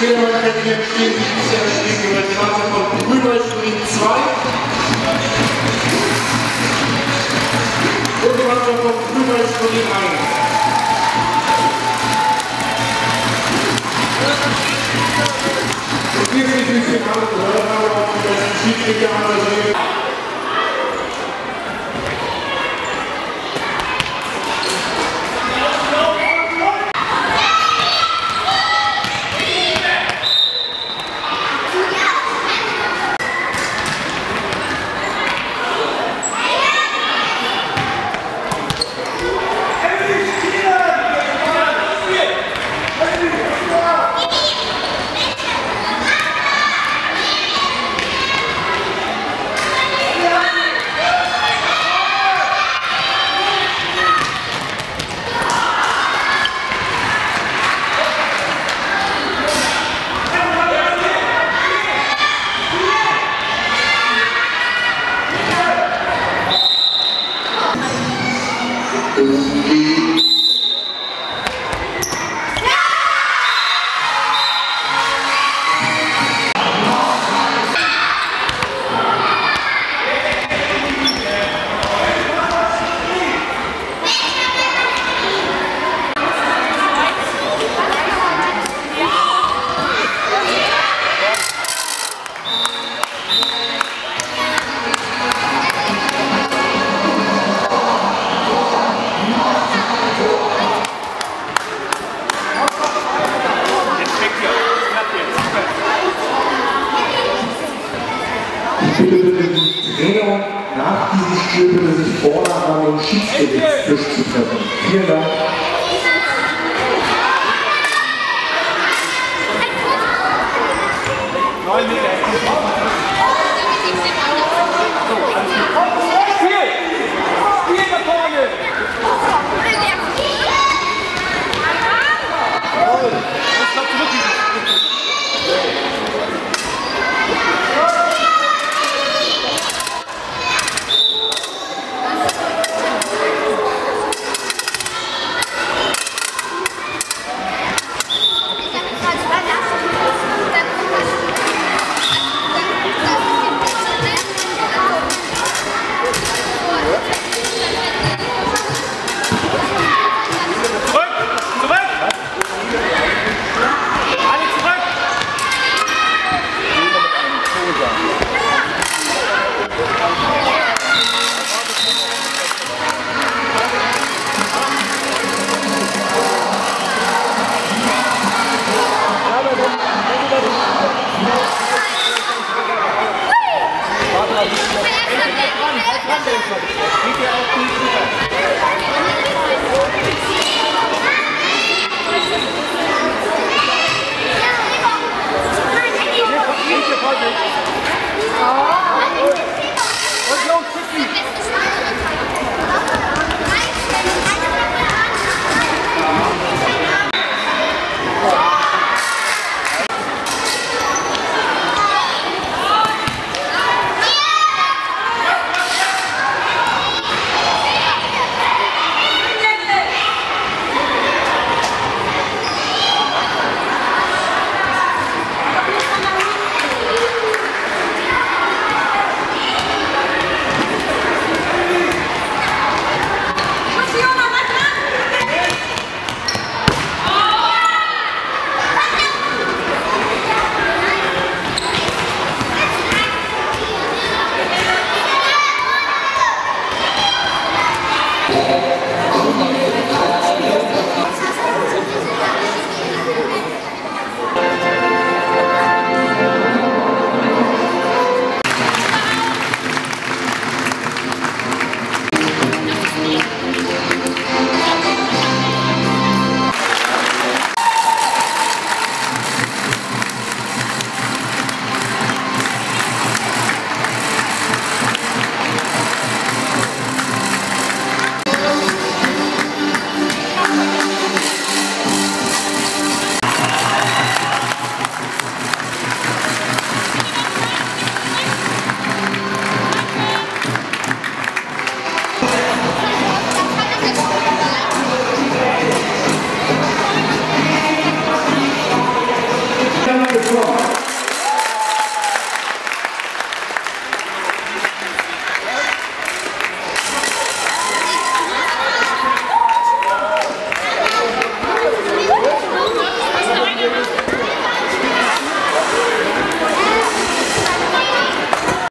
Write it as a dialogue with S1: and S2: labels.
S1: Federmann-Kette stehen Sie bisher gegenüber die Mannschaft von Grünwaldspiel 2. Und die Mannschaft von Grünwaldspiel 1. Und wir sind die Finale gehört haben, auch die besten Schiedsrichter engagiert. Bitte die Trainer nach diesem Spiel bitte sich vorne an den Schiedsgerichtstisch zu treffen. Vielen Dank.
S2: Jawohl! Das